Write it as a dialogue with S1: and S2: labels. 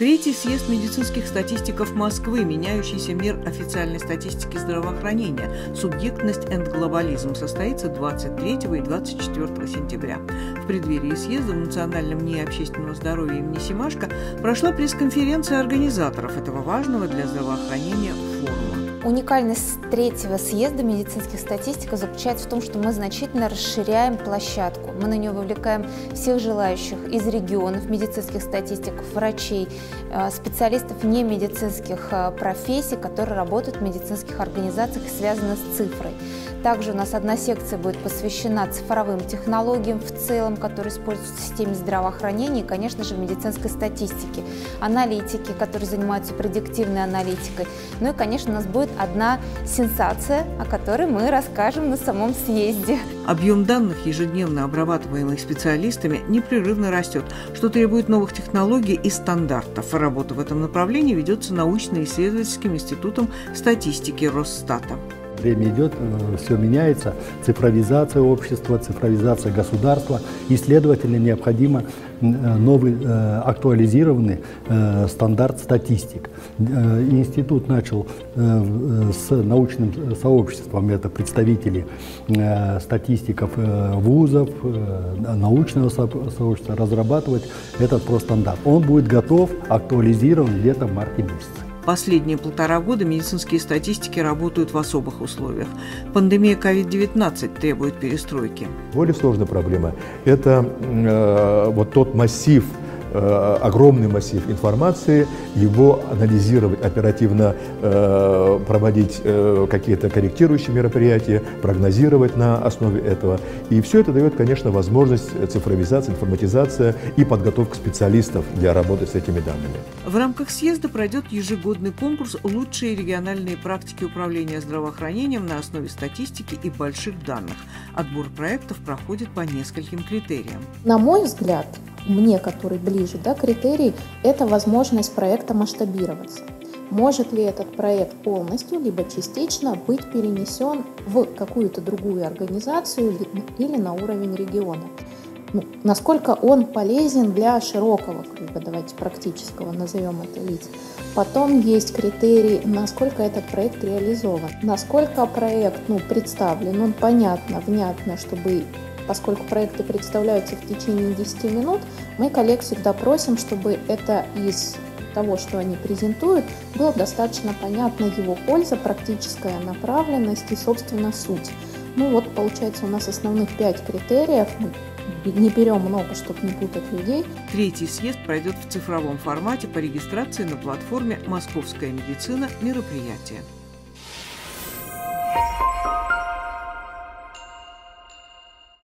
S1: Третий съезд медицинских статистиков Москвы, меняющийся мир официальной статистики здравоохранения, субъектность и глобализм, состоится 23 и 24 сентября. В преддверии съезда в Национальном НИИ общественного здоровья имени Симашко прошла пресс-конференция организаторов этого важного для здравоохранения.
S2: Уникальность третьего съезда медицинских статистиков заключается в том, что мы значительно расширяем площадку. Мы на нее вовлекаем всех желающих из регионов, медицинских статистиков, врачей, э, специалистов не медицинских э, профессий, которые работают в медицинских организациях и связаны с цифрой. Также у нас одна секция будет посвящена цифровым технологиям в целом, которые используются в системе здравоохранения и, конечно же, в медицинской статистике, аналитики, которые занимаются предиктивной аналитикой. Ну и, конечно, у нас будет одна сенсация, о которой мы расскажем на самом съезде.
S1: Объем данных, ежедневно обрабатываемых специалистами, непрерывно растет, что требует новых технологий и стандартов. Работа в этом направлении ведется научно-исследовательским институтом статистики Росстата.
S3: Время идет, э, все меняется, цифровизация общества, цифровизация государства, и, следовательно, необходимо э, новый э, актуализированный стандарт статистик. Институт начал с научным сообществом, это представители статистиков вузов, научного сообщества, разрабатывать этот простандарт. Он будет готов, актуализирован где-то в марте месяце.
S1: Последние полтора года медицинские статистики работают в особых условиях. Пандемия COVID-19 требует перестройки.
S4: Более сложная проблема – это э, вот тот массив Э, огромный массив информации, его анализировать оперативно, э, проводить э, какие-то корректирующие мероприятия, прогнозировать на основе этого. И все это дает, конечно, возможность цифровизации, информатизация и подготовка специалистов для работы с этими данными.
S1: В рамках съезда пройдет ежегодный конкурс «Лучшие региональные практики управления здравоохранением на основе статистики и больших данных». Отбор проектов проходит по нескольким критериям.
S5: На мой взгляд, мне, который ближе, да, критерий – это возможность проекта масштабироваться. Может ли этот проект полностью, либо частично быть перенесен в какую-то другую организацию или на уровень региона? Ну, насколько он полезен для широкого круга, давайте практического назовем это лиц. Потом есть критерий, насколько этот проект реализован, насколько проект ну, представлен, он понятно, внятно, чтобы поскольку проекты представляются в течение 10 минут, мы коллег всегда просим, чтобы это из того, что они презентуют, было достаточно понятно его польза, практическая направленность и, собственно, суть. Ну вот, получается, у нас основных пять критериев. Мы не берем много, чтобы не путать людей.
S1: Третий съезд пройдет в цифровом формате по регистрации на платформе «Московская медицина. Мероприятия».